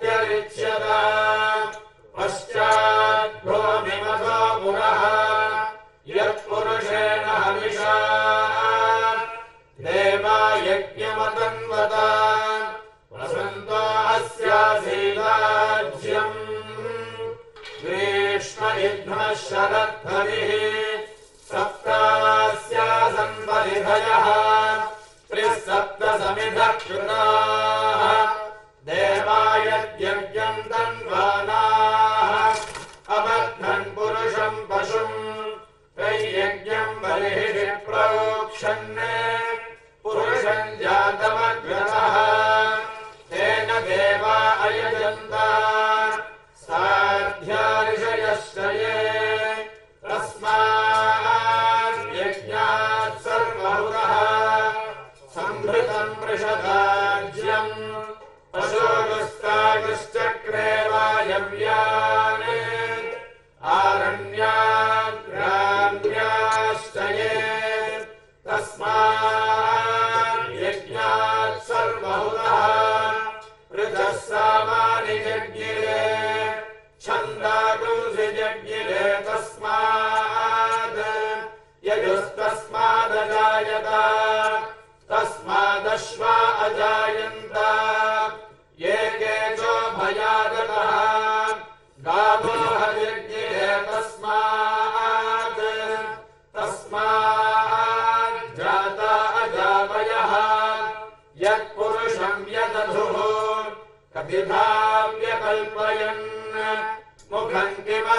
त्यरिच्यता पश्चाद्भोमिम पुरः यत्पुरुषेण हविषा। देवा यज्ञमतन्वता। वसन्तो अस्यासीदाज्यम्। ग्रीष्म शरत् शरद्धरिः सप्तास्यासन्वरिधयः त्रिः सप्त कृता।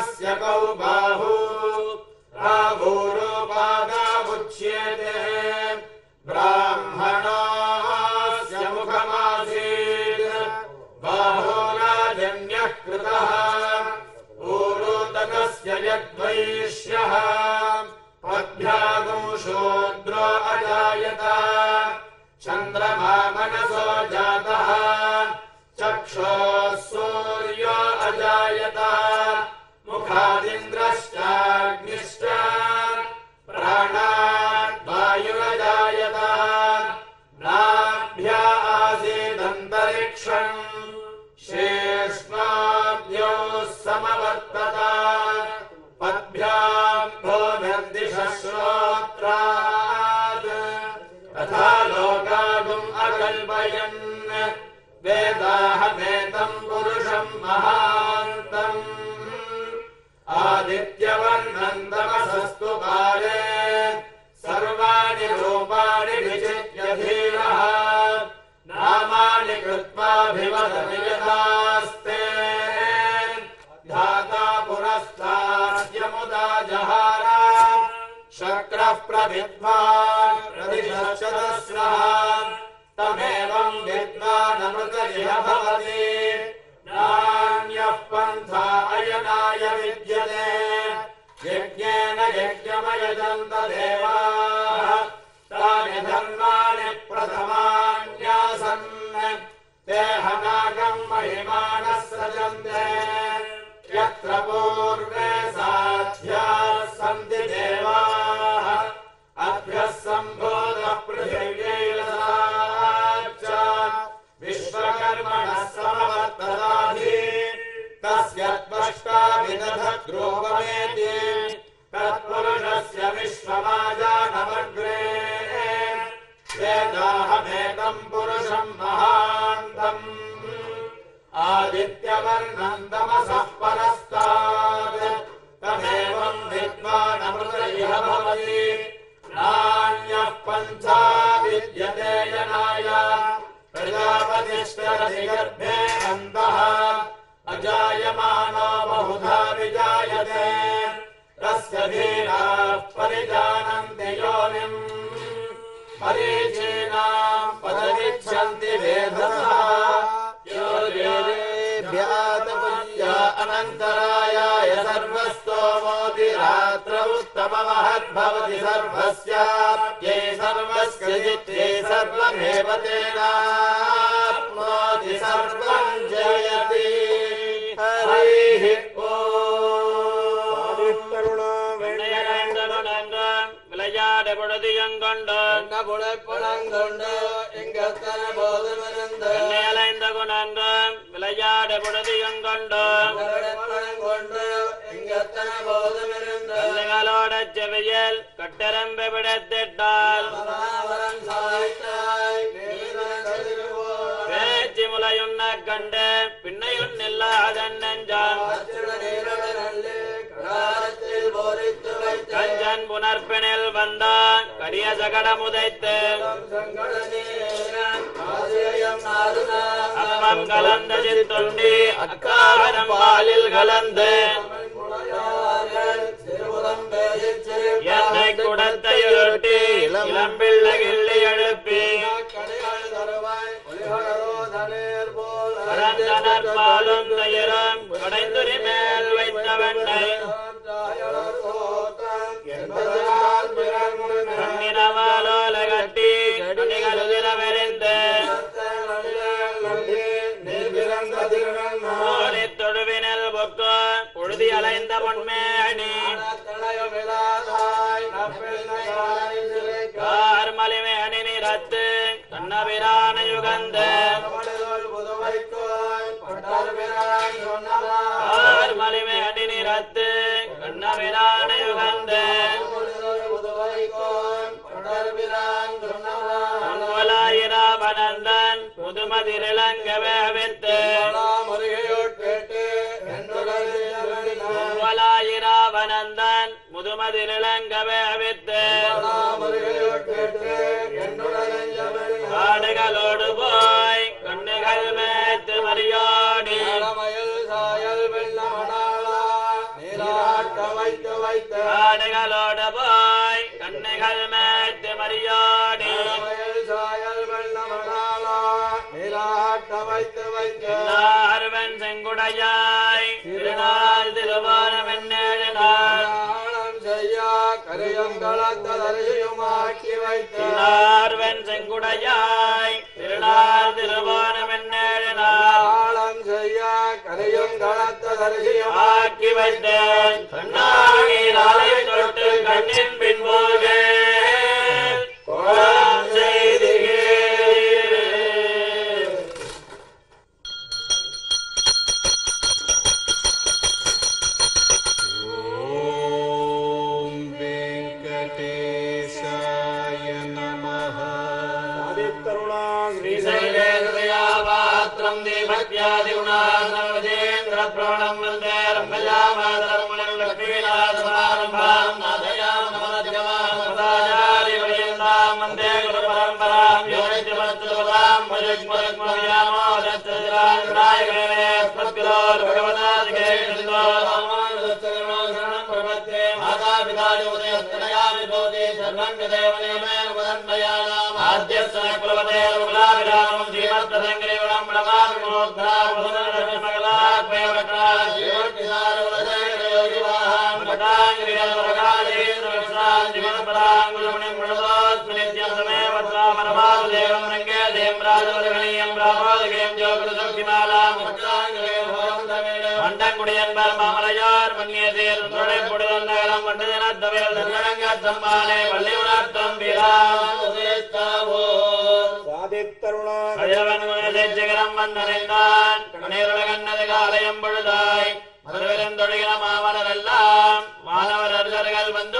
कौब प्रतिशतस्रः तमेवम् विद्वानमृत भवति नान्यः अयनाय विद्यते। यज्ञेन यज्ञमयजन्त देवाः तानि धर्माणि प्रथमान्यासन्। ते हनागम् महिमानः पूर्वे साध्याः सन्ति देवाः। अभ्यः सम्भोगः पृथिव्यैरसाच्च विश्वकर्मणः तस्य त्वष्टाभिदधग्रोपमेति तत्पुरुषस्य विश्वमाजानमग्रे वेदाहमेकम् पुरुषम् महान्तम्। आदित्यवर्णन्दमसः परस्तात् अन्तः अजायमानो बहुधा विजायते। तस्य धीराः परिजानन्ति योनिम्। परीचीनाम् पदमिच्छन्ति वेधसः योर्वेदेभ्यातपुल्या अनन्तरायाय सर्वस्तोमोऽपि रात्र उत्तममहद्भवति सर्वस्याप्यै सर्वस्य जित्यै सर्वमेव तेनाप्नोति सर्वम् जयति हरिः ओ விளையாட பொழுதியங்கொண்டு புழைப்பணங்கொண்டு எங்கத்தன போதுமிருந்து அலைந்த குணன்று விளையாட பொழுதியங்கொண்டு புழைப்பணங்கொண்டு எங்கத்தன போதுமிருந்து கண்ணுகளோட செவியல் கட்டரம்பு பிடித்திட்டால் பேச்சு முலையுண்ண கண்டு பின்னையுன் இல்லாதன் நெஞ்சான் கஞ்சன் புனர்பினில் வந்தான் கரிய சகடம் உதைத்து அப்பம் கலந்த சித்துண்டி அக்காரம் பாலில் கலந்து என்னை குடத்தையுருட்டி இளம்பிள்ளை கிள்ளி எழுப்பி பாலும் தயிரும் கடைந்துரி மேல் வைத்த வெண்ணை கண்ணினவாலோல கட்டி தொழுவினில் பொக்கு அலைந்த பொன்மேணி கண்ணபிரான யுகந்து கார்மலிமே அணி நிறத்து கண்ணபிரான யுகந்து முன்வலாயிராவனந்தன் முதுமதிரிலங்கவே வித்து கண்ணுகள் மேத்து மரியாடி ஆர்வன் செங்குடையாய். திருநாள் திருவாரம் என்னேழு நாள் ஆர்வன் செங்குடையாய். திருநாள் திருவாரம் என்னேழு நாள் ஆக்கி வைத்தேன். கண்ணாகி நாளை தொட்டு கண்ணின் மண்டங்குடியன்பர் மாமலையார் மன்னியதேர் துணை பொடுதல் நகரம் மண்டதினத்தவையில் தன்னடங்க மாமலர் எல்லாம் மாணவர் வந்து வந்தனைந்தான் கணேருலகன்னது காலயம் பொழுதாய். மதுவிருந்தொழுகின மாணவர் அர்ஜர்கள் வந்து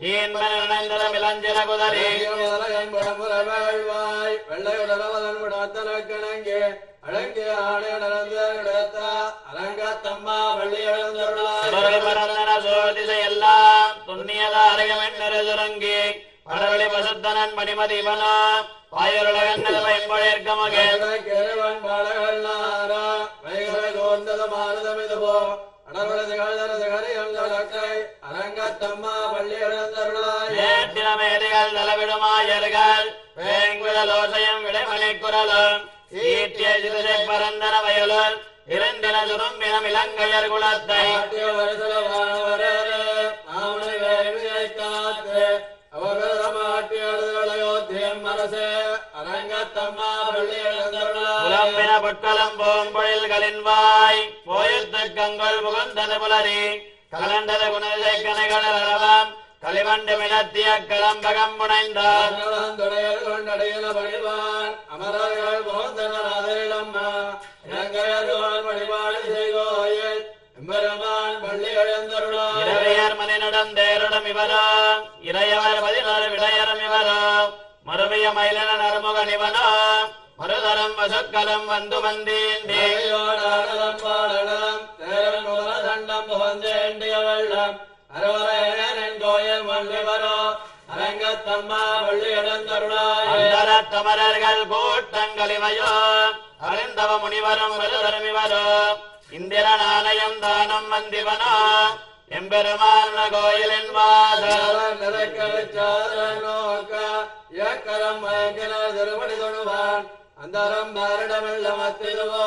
நினைந்தன இளஞ்சிற குதறி சுடரை பரந்தன சோதிசை எல்லாம் துண்ணியத அரையமென்னரு சுரங்கி படவெளி பசுத்தனன் மணிமதிவனா பாயுருலகன்னது வைம்பொழிற்க மகன் அரங்கத்தம்மா பள்ளி எழுந்தருளாய் ஏற்றின மேதைகள் நலவிடுமாயர்கள் வேங்குழலோசையம் விடைமணி குரலும். ஈட்டிய சிறுசை பரந்தன வயலுள் இருந்தின துரும்பினம் இலங்கையர் குலத்தை. பொற்களம் பூம்பொழில்களின் வாய். போயுத்து கங்கொள் புகுந்தது புலரி. கலண்டது குணதை கனைகளர் அரவம் களிவண்டு மினத்திய கலம்பகம் புனைந்தார். அமரர்கள் வழிபாடு. இரவையர் மணி நடந்தேரிடம் இவரோ. இறையவர் பதினாறு விடையரும் இவரோ. மறுமைய மயிலன நறுமுகன் இவனோ. மறுதரம் வசுக்கலம் வந்து வந்தேண்டே எழுந்தருளாய். அந்தர தமரர்கள் கூட்டங்கள் இவையோ அறிந்தவ முனிவரும் மறுதரும் இவரோ இந்திரன் ஆலயம் தானம் வந்திவனோ எம்பெருமான கோயிலின் வாசல் இயக்கரம் மயங்கின திருவடி தொழுவான், அந்தரம் பாரிடமெல்ல மத்திடுவோ,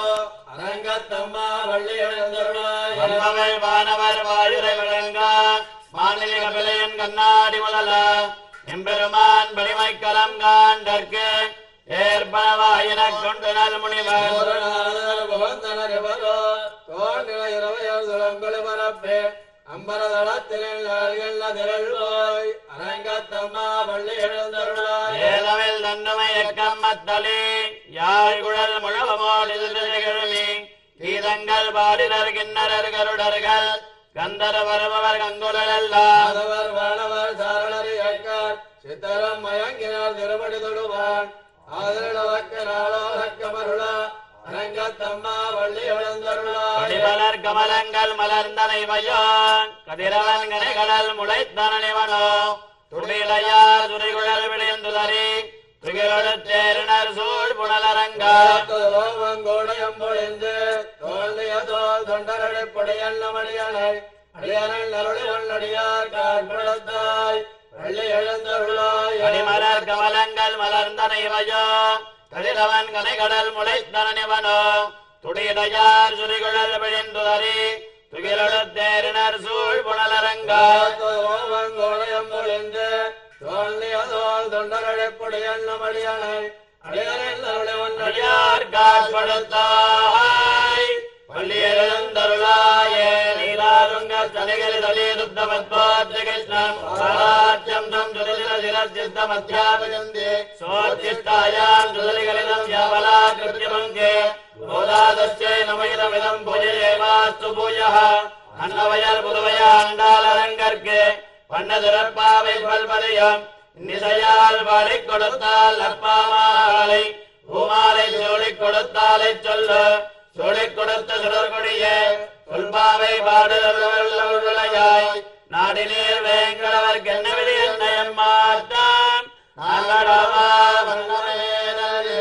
அரங்கத்தம்மா பள்ளி எழுந்தருளாய். வந்தவள் வானவர் வாயுரை விளங்க மாநில கபிலையன் கண்ணாடி முதல எம்பெருமான் வலிமை கலம் காண்டற்கு ஏற்பனவாயின கொண்டு நல் முனிவர் பூரணானதர் தன்னுமை எக்கம்மத்தளி யாழ் குழல் முழவமோடு கீதங்கள் பாடினர் கிண்ணரர் கருடர்கள் கந்தர வருபவர் கங்குலர் எல்லாம் சித்தரம் மயங்கினார் திருப்படி தொடுவான் கமலங்கள் மலர்ந்தனைவையோ கதிரவன் கனைகடல் முளைத்தனவனோ துடிலையார் துறைகுழல் விளைந்துதறி. துகிலொடு தேரினர் சூழ் புனலரங்கா. ரோமங்கோடயம் பொழிந்து தோல்லிய தோல் தொண்டரடிப்படையல்ல மணியனை அடியனல் அருளி வல்லடியார் காற்படுத்தாய் வள்ளி எழுந்தருளாய் கடிமலர் கமலங்கள் மலர்ந்தனைவையோ கதிரவன் கனைகடல் முளைத்தனவனோ துடிலையார் சுரிகுழல் விழிந்துதறி துகிலொடு தேரினர் சூழ் புனலரங்கா. ரோமங்கோடயம் பொழிந்து தோல்லியதோல் தொண்டரழைப்புடைய மடியனை அடியனில் அருளவன் அடியார் காட்படுத்தாய் சோச்சிஷ்டாயாம் துதலிகளிதம் யாவலா கிருத்தியமங்கே கோதாதஸ்யை நமைதமிதம் பூஜையேவாஸ்து பூயः அன்னவயர் புதுவைய அண்டாலரங்கற்கு பண்ணதிறப்பாவை பல்பதையம் நிசையால் வாழி கொடுத்தால் அப்பாமாலை பூமாலை சோழி கொடுத்தாலை சொல்ல சோழி கொடுத்த சுடர்கொடிய சொல்பாவை பாடுதலாய் நாடினீர் வேங்கடவர் கென்னவிதி என்னயம் மாட்டான் நாங்கடவா வண்ணமேனே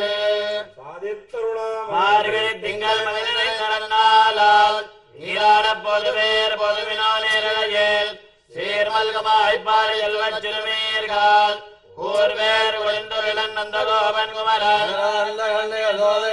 மார்கழி திங்கள் மதிலை நடந்தாலால் நீராட பொதுவேர் பொதுவினோ நேரலையில் சீர்மல்கமாய் பாரி செல்வச் சிறுமீர்கள் கூர்வேர் ஒளிந்துருளன் நந்தகோபன் குமரன்.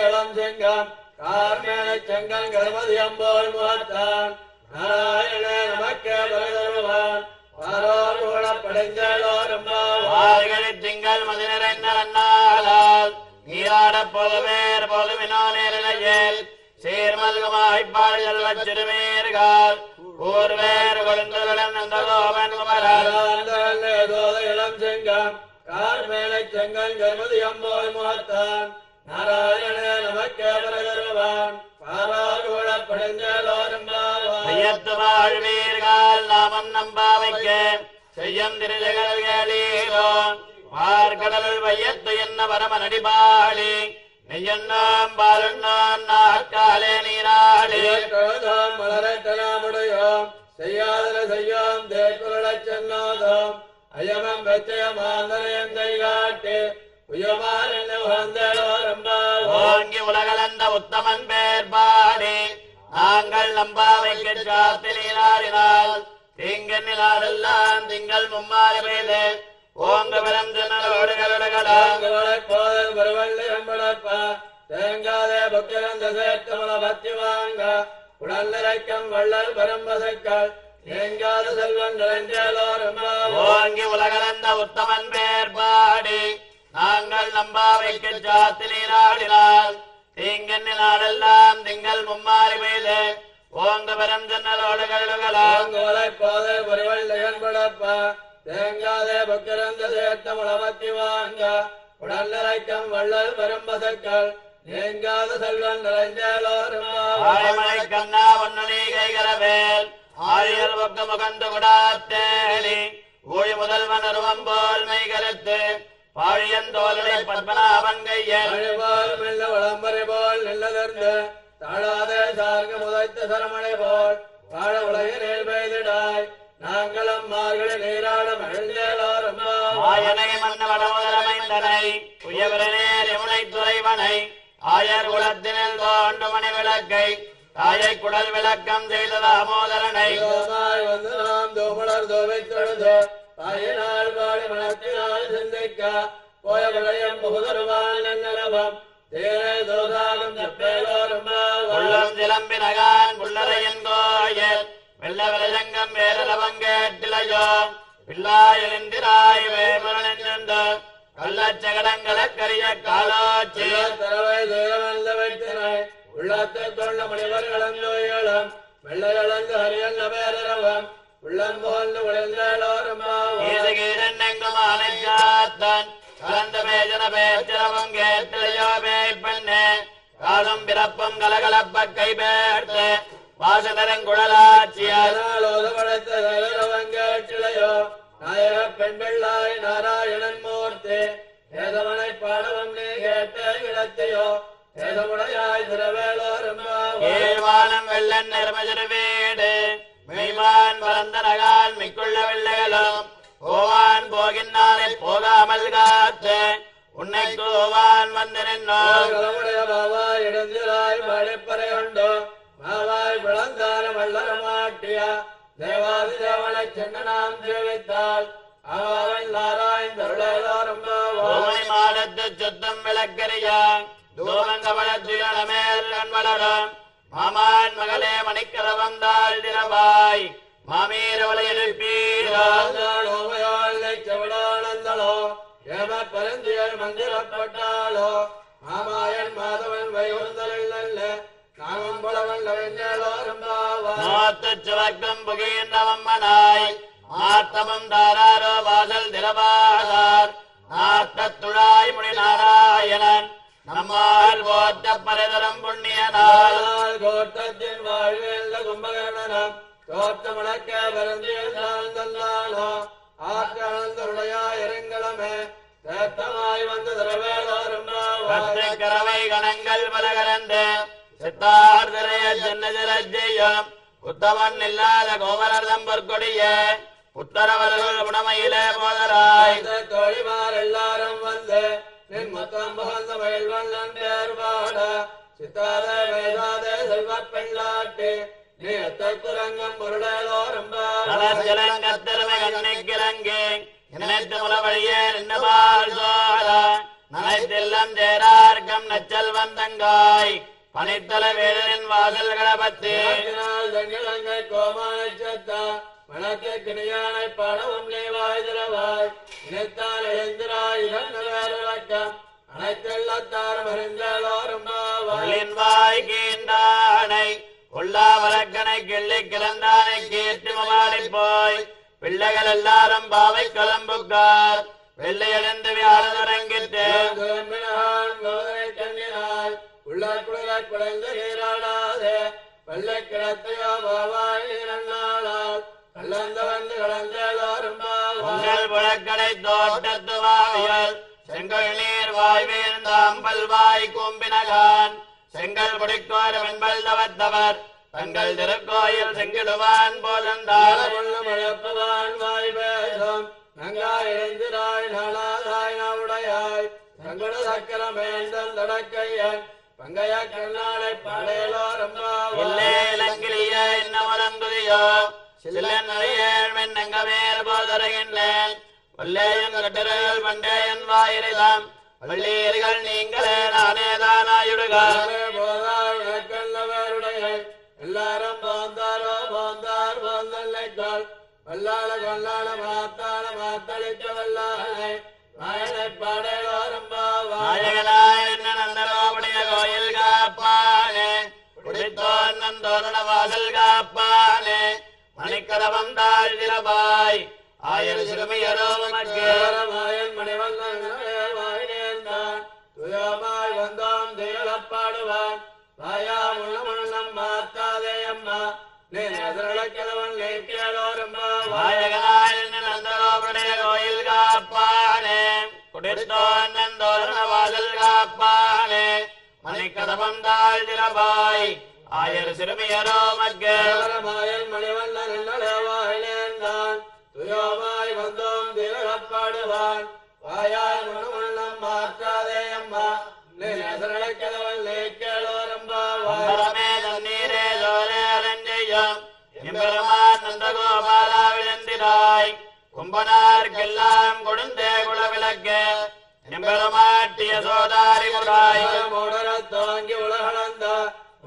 இளம் சிங்கம் கார்மேனை செங்கன் கருமதி அம்போல் முகத்தான். நாராயண நமக்கே பரதருவான் பாரோர் கூட படைஞ்சலோரும் மார்கழி திங்கள் மதிலை நடந்தாலால் நீராட பொதுவேர் பொதுவினோ நேரலையில் சீர்மல்கமாய் செல்வச் சிறுமீர்கள் நந்தகோபன் குமரன் அந்த சோத இளம் செங்கம். கார்மேனை செங்கன் கருமதி அம்போல் முகத்தான். நாராயண நமக்கே ஐயத்து வாழ்வீர்கள் நாமம் நம்பாவைக்க செய்யம் திருஜகல் கேளீரோ பார்க்கடலுள் வையத்து என்ன வரம நடிபாளி நெய்யண்ணாம் பாலுண்ணாம் நாக்காலே நீராளி மலரட்டலாமுடையோம் செய்யாதன செய்யோம் தேக்குரளச் சென்னோதோம். அயமம் வெச்சயமாந்தனையந்தை காட்டு உயமான் என்ன உகந்தோரம்பாவோம் ஓங்கி உலகளந்த உத்தமன் பேர் பாடி. நாங்கள் நம்பாவைக்கு சாத்தி நீராடினால் தீங்கன்னிலாரெல்லாம் திங்கள் மும்மாறு பெய்து ஓங்க விரம் தின்னலோடு கருடகளா குடல் விளக்கம் செய்த தாமோதரனை வந்து நாம் தோமலர் தோவை தொழுது தாயினால் பாடி மனத்தினால் சிந்திக்க போய விளையம் புகுதருவான் நன்னரவம் தேனை தோதாகம் செப்பேலோரும் உள்ளம் சிலம்பினகான் புள்ளரையன் கோயில் வெள்ள விரஜங்கம் வேரலவங்கேட்டிலையோ பிள்ளாயலிந்திராய் வேமரன் என்று காலாட்சி தரவை தூரமல்ல வைத்தனை உள்ளத்தை தொள்ள மணிவர் இளந்தோயிலும் வெள்ளை இழந்து ஹரியல் நபேரவம் உள்ளம் போல் ஆனைச்சாத்தன் கலந்த பேஜன பேச்சரவம் கேட்டிலையோ மேய்ப்பண்ணே காலம் பிறப்பும் கலகலப்ப கை பேர்த்து வாசனரங்குழலாட்சியார் ஓதவழைத்தலையோ நாயக பெண் பிள்ளாய் நாராயணன் மூர்த்தி. வேதவனை பாடவம் நீ கேட்ட இடத்தையோ. வேதமுடையாய் திருவேலோரும் வெள்ளன் நிறமஜர் வீடு. மெய்மான் பரந்த நகால் மிக்குள்ள வெள்ளைகளும் போவான் போகின்றானை போகாமல் காத்து உன்னை கோவான் வந்து நின்றோடைய களமுடைய பாவாய் இடந்திராய் மழைப்பறை உண்டோ மாவாய் விளந்தான வல்லர மாட்டிய தேவாதி தேவனை சென்று நாம் ஜீவித்தால் அவன் நாராயண் தருளேலோரும் ஓமனை மாடத்து சுத்தம் விளக்கரியா தூமங்கவளத்துயரமேல் கண் வளரும் மாமான் மகளே மணிக்கரவந்தாள் திரவாய் மாமீரவளை எழுப்பீரோ. செவடானந்தளோ ஏம பரந்தியர் மந்திரப்பட்டாளோ. மாமாயன் மாதவன் வைகுந்தலில் நல்ல நாமம் பலவன் சுவர்க்கம் புகின்றவம்மனாய் ஆத்தமம் தாராரோ வாசல் திரவாதார் நாட்டத்துழாய் முடி நாராயணன் நம்மால் போத்த பரதரம் புண்ணிய நாள் ஆனால் கோட்டத்தின் வாழ்வேந்த கும்பகர்ணனம் தோற்றமுழக்க பரந்தியல் தந்தாளோ ஆற்றந்தருடையா இறங்கலமே தேட்டமாய் வந்து திரவேலோரம்பாவாய் கத்திரக்கரவை கணங்கள் பலகரந்து சித்தார்தரைய ஜன்னஜரஜெய்யம் உத்தவன் இல்லாத கோவலர்தம் பொற்கொடிய புத்தரவர்கள் உடமையிலே போதராய். தோழிமார் எல்லாரும் வந்து நின் மொத்தம் புகழ்ந்த மயில்வண்ணன் பேர் பாட சித்தாத வேதாத செல்வ பெண்ணாட்டி நீ எத்தை குரங்கம் பொருளோரம் நலஞ்சலங்கத்திறமை கண்ணிக்கிறங்கே நினைத்து முலவழியே நின்றுபால் சோழ நனைத்தெல்லாம் சேரார்க்கம் நச்சல் வந்தங்காய் பனித்தல வேடனின் வாசல் கடபத்து தங்கிழங்கை மணக்க கிணியானை படவும் நீ வாய் திரவாய் இணைத்தால் எழுந்திராய் வேறுவக்கம் அனைத்தெல்லாத்தாரும் அறிந்தலோரம் வாய் கீண்டானை உள்ளா வழக்கனை கிள்ளி கிளந்தானை கீர்த்தி மமாடி போய். பிள்ளைகள் எல்லாரும் பாவை கலம்புக்கார். வெள்ளையடைந்து வியாழரங்கிட்டு உங்கள் புழக்கடை தோட்டத்து வாவியல் செங்கல் நீர் வாய் வீழ்ந்த அம்பல் வாய் கூம்பினகான் செங்கல் பிடிக்கோர் வெண்பல் தவத்தவர் தங்கள் திருக்கோயில் செங்கிடுவான் போதந்தார் பங்கைய கண்ணாலை பாடையலோரம்பாவாய் இல்லே இலங்கிலிய இன்னமலங்குதியோ சில்லன் நிறையேழ் மென்னங்க மேல் போதருகின்றேன். வல்லேயும் கட்டுரைகள் பண்டேயன் வாயிரிதாம் வள்ளீர்கள் நீங்களே நானே தானாயுடுகார் எல்லாரும் பாந்தாரோ பாந்தார் பாந்தல்லைக்கால் வல்லாள கொல்லாள மாத்தாள மாத்தளிக்க வல்லாளை. என்ன நந்தகோபுடைய கோயில் காப்பானே குடித்தோன் நந்தோரண வாசல் காப்பானே மணிக்கரவம் தாழ்திரபாய் ஆயர் சிறுமியரோ மணிவண்ணன் வாயினேந்தான் துயமாய் வந்தோம் திகழப்பாடுவான் வாயா முள்ளமண்ணம் மாத்தாதே அம்மா நீ எதிரழக்கிழவன் நீ கேளோரம் பாவா நாயகனாய் என்ன நந்தகோபுடைய கோயில் காப்பானே. குடித்தோன் நந்தோரண வாசல் காப்பானே. மணிக்கதவம் தாழ்திரபாய் ஆயர் சிறுமியரோ கேவலமாயன் மணிவண்ணன் வாயினேந்தான் துயோமாய் வந்தோம் திகழப்பாடுவான் வாயாய் முள்ளமண்ணம் மாற்றாதே அம்மா. நீ எதிரழக்கிழவன் நீ கேளோரம் பாவா அம்பரமே தண்ணீரே சோரே அரஞ்செய்யம். எம்பெருமான் நந்தகோபாலா விழுந்திராய் கும்பனார்க்கெல்லாம் கொடுந்தே குலவிளக்கு. எம்பெருமாட்டிய சோதாரி முறாய் மூடரத் தாங்கி உலகளந்த.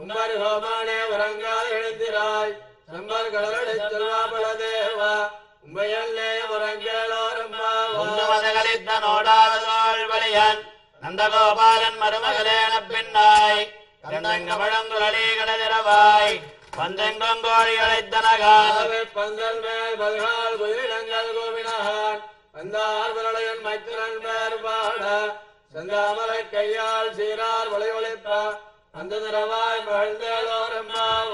உம்பர் ஹோமானே உறங்காத எழுந்திராய். சம்பர் கடலடை செல்வாபல தேவா உம்பையல்லே உறங்கேளோரம் ஒன்று மதகளித்த நோடாத தோள் வலியன் நந்தகோபாலன் மருமகளேன பின்னாய் கந்தங்க பழங்குழலி கடதிரவாய். வந்தெங்கும் கோழி அழைத்தனகான் பந்தல் மேல் பல்கால் குயிலங்கள் கோவினகான் வந்தார் விரலையன் மைத்திரன் பேர் பாட செந்தாமரை கையால் சீரார் ஒளி மகிழ்ந்தேளோரம்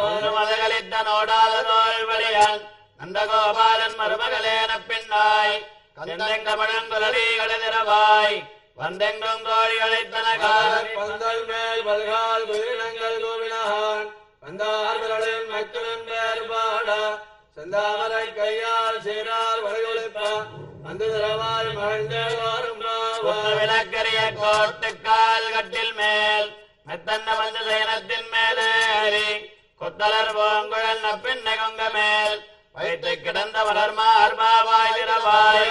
ஒன்று மதகளித்த நோடாத தோள் வலியன் நந்தகோபாலன் மருமகளேன பின்னாய் கந்தெங்க பழங்குழலி கடதிரவாய் வந்தெங்கும் கோழி அழைத்தனகான் பந்தல் மேல் பல்கால் குயிலங்கள் பாட. செந்தாமரை கையால் விளக்கரிய கோட்டுக்கால் கட்டில் மேல் மெத்தன்ன வந்து சயனத்தின் மேலேறி கொத்தலர் பூங்குழல் நப்பின்ன கொங்க மேல். வைத்து கிடந்த வளர் மார்பாவாய் திரவாய்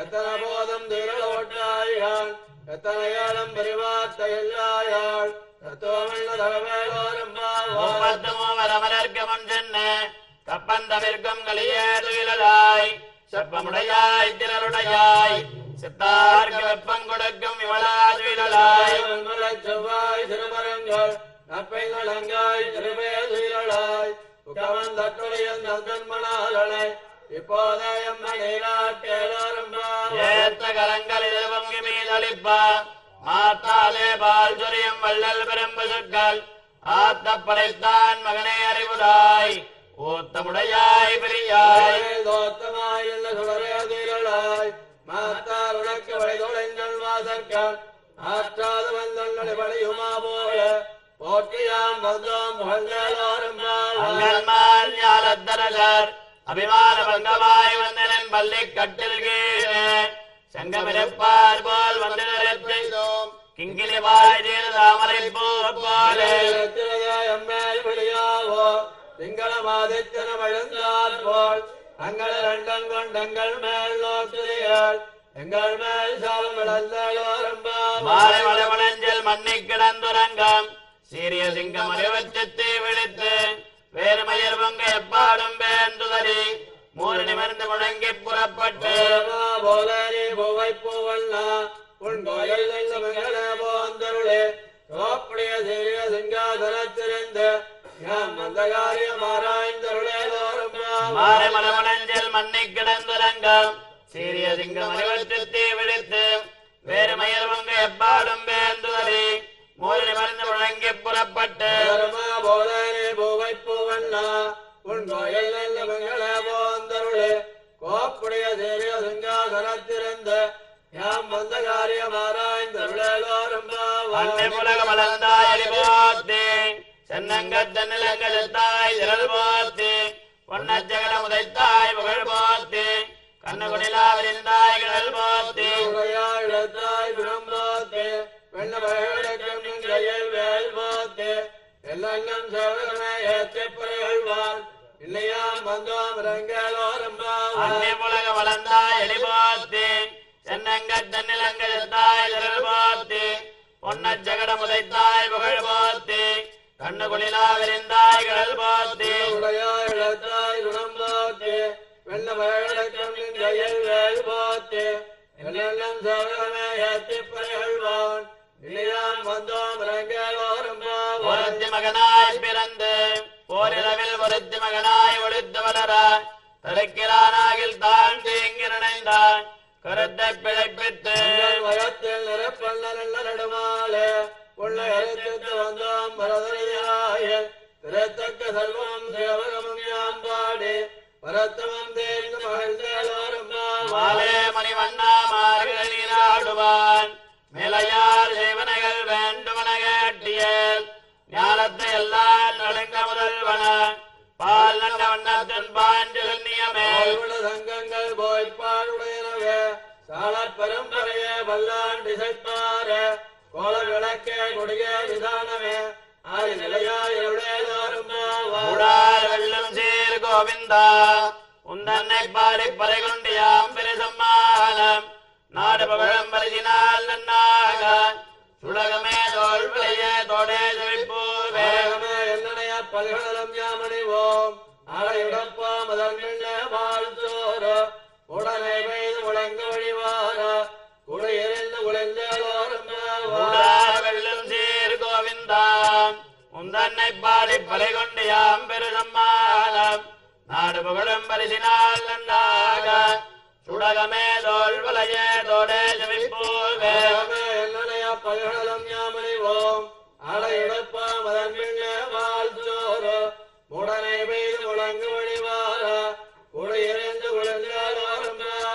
எத்தனை போதும் திரளோட்டாயாள் எத்தனை ஏழம் பரிவார்த்த எல்லாயாள் தத்துவமில்ல தகவேலோரும் பாவாள் முப்பத்து மூவர் அமரர்க்கு முன் சென்ன யாவிற்கும் கலியே துயிலாய் செப்பமுடையாய் திரளுடையாய். சித்தார்க்கு வெப்பம் கொடுக்கும் இவளா துயிலாய் மலர் செவ்வாய் திருமரங்கள் நப்பைகள் அங்காய் திருவேதுயிரளாய் உக்கவன் தற்கொலையில் நந்தன்மணாலனை இப்போதே எம்மை நீராட்டேலோரம்பாய் ஏத்த கரங்கள் எதிர்வங்கி மீதளிப்பா. மாத்தாதே பால் சொரியும் வள்ளல் பெரும்பு சொற்கள். ஆத்த படைத்தான் மகனே அறிவுராய் ஊத்தமுடையாய் பெரியாய். தோத்தமாயுள்ள சுடரேதுயிரளாய் மாத்தார் உனக்கு வழிதொலைங்கள் வாசற்கள் ஆற்றாத வந்தொன்னுடைய வழியுமா போல போற்றியாம் வந்தோம் அங்கன்மால் ஞாலத்தரசர் அபிமான பங்கமாய் வந்தனன் பள்ளி கட்டில் கீழே செங்கமிருப்பார் போல் வந்து நிறுத்திதோம் கிங்கிலி வாய் தாமரை போலே. எம்மேல் விழியாவோ திங்கள மாதித்தன வழுந்தால் போல் தங்கள் ரெண்டன் கொண்டங்கள் மேல் நோக்குதிகள் எங்கள் மேல் சாலம் மாலை மலைமலஞ்சல் மண்ணி கிடந்துறங்கம். சீரிய சிங்கம் அறிவச்சத்தை விழித்து வேறு மயர் பொங்க எப்பாடும் வேண்டுதறி மூறு நிமிர்ந்து முழங்கி புறப்பட்டு. போலரி பூவை பூவண்ணா உன் கோயில் போந்தருளே தோப்புடைய சீரிய சிங்காதனத்திருந்து அந்த காரியம் ஆராய்ந்தருளே. மாலை மலைமலஞ்சல் மண்ணி கிடந்துறங்கம் சீரிய சிங்கம் அறிவச்சத்தை விழித்து வேறு மயர் பொங்க எப்பாடும் வேண்டுதறி மூறு நிமிர்ந்து முழங்கி புறப்பட்டு பூவை பூவண்ணா உன் கோயில் நல்ல மங்கள போந்தருளே. கோப்புடைய சீரிய சிங்காசனத்திருந்த யாம் வந்த அறிவோத்தே. திரள் போத்தே பொன்னச்சகட முதைத்தாய் புகழ் போத்தே கண்ணுகுடிலா விரிந்தாய் கடல் போத்தே உடையாயிடத்தாய் விரும்போத்தே வெண்ண பயழக்கம் கையில் வேல் போத்தே எல்லாம் சேவகனை ஏற்றப்பறைகள்வான் இல்லையாம் வந்தோம் ரங்கலோரம் அன்னை புலக வளர்ந்தாய் எளிபோத்தே சென்னங்கத்த நிலங்கத்தாய் திரள் போத்தே பொன்னச்சகட முதைத்தாய் புகழ் போத்தே கண்ணுகுடிலா விரிந்தாய் கடல் போத்தே உடையாயிடத்தாய் விரும்போத்தே வெண்ண பயழக்கம் கையில் வேல் போத்தே எல்லாம் சேவகனை ஏற்றப்பறைகள்வான் இல்லையாம் வந்தோம் ரங்கலோரம் ஒருத்தி மகனாய் பிறந்து போரிரவில் ஒருத்தி மகனாய் ஒழித்து வளர தடுக்கிறானாகில் தான் தீங்கி நினைந்தான் கருத்தை பிழைப்பித்து வயத்தில் நிறப்பண்ண நடுமாலே. உள்ள எழுத்துக்கு வந்தோம் பரதனையாய திறத்தக்க செல்வம் சேவகமும் யாம்பாடி பரத்தமம் தேர்ந்து மகிழ்ந்தோரும் மாலே மணிவண்ணா மார்கள் நீராடுவான் மேலையார் செய்வனைகள் வேண்டுமன கேட்டியல் ஞானத்தை எல்லாம் நடுங்க முதல்வன. பால் நல்ல வண்ணத்தின் பாஞ்சு நியமே. சங்கங்கள் போய்ப்பாடுடையனவே சாலற் பரம்பரையே வல்லான் திசைப்பார கோல விளக்கே கொடிய விதானமே ஆதி நிலையாயுடையோரும் உடார் வெள்ளம் சீர் கோவிந்தா உந்தன்னை பாடி பறை கொண்டு யாம் பெருசம்மானம் நாடு பகழம் பரிசினால் நன்னாக சுடகமே தோல் விளைய தோடே அடையுடப்பாம் வாழ்த்தோர உடனே பெய்து முழங்க வழிவார குடையெறிந்து உந்தன்னை பாடி பறை கொண்டு யாம் பெருசம்மானம் நாடு புகழும் பரிசினால் நன்னாக சுடகமே தோல் விளைய தோடே செழிப்பூவே வேகமே என்னனைய பல்கடலம் யாமணிவோம் அடையுடப்பாம் அதன் வாழ்த்தோர உடனே பெய்து முழங்க வழிவார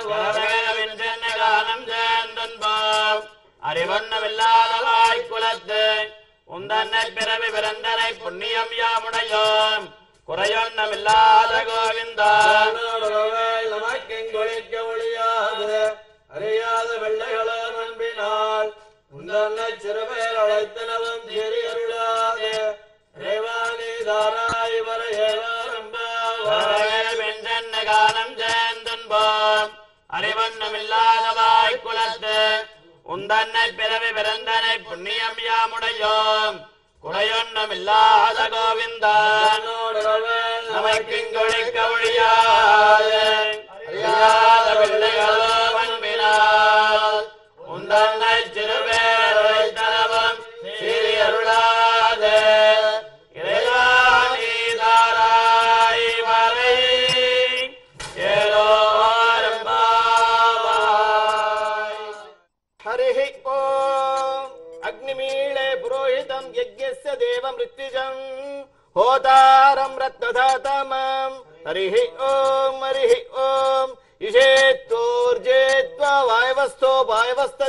கரவேலவின் சென்னை காலம் சேர்ந்தன்போம். அறிவண்ணமில்லாதவாய் குலத்து உந்தன்னை பிறவி பிறந்தனை புண்ணியம் யாமுடையோம். குறையொன்னமில்லாத கோவிந்தா. நமக்கெங்கொழிக்க ஒழியாது. அறியாத வெள்ளைகளோ நம்பினால். உந்தன்னை சிறுபேர் அழைத்தனவும் சிறி அருளாது இறைவாணி தாராய் வர கரவேலவின் சென்னை காலம் சேர்ந்தன்போம் அறிவண்ணமில்லாதவாய் குலத்து உந்தன்னை பிறவி பிறந்தனை புண்ணியம் யாமுடையோம். குறையொன்னும் இல்லாத கோவிந்தோடு நமக்கிங்குழிக்க ஒழியாத பிள்ளைகளோ होतारम् रत्नधातमम् हरिः ॐ हरिः ॐ इषेत्तोर्जेत्वा वायवस्थो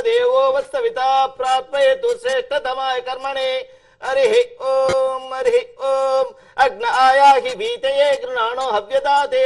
देवो वस्तविता प्राप्यतु श्रेष्ठतमाय कर्मणे। हरिः ॐ हरिः ॐ अग्न आयाहि भीतये गृणाणो हव्यदाते।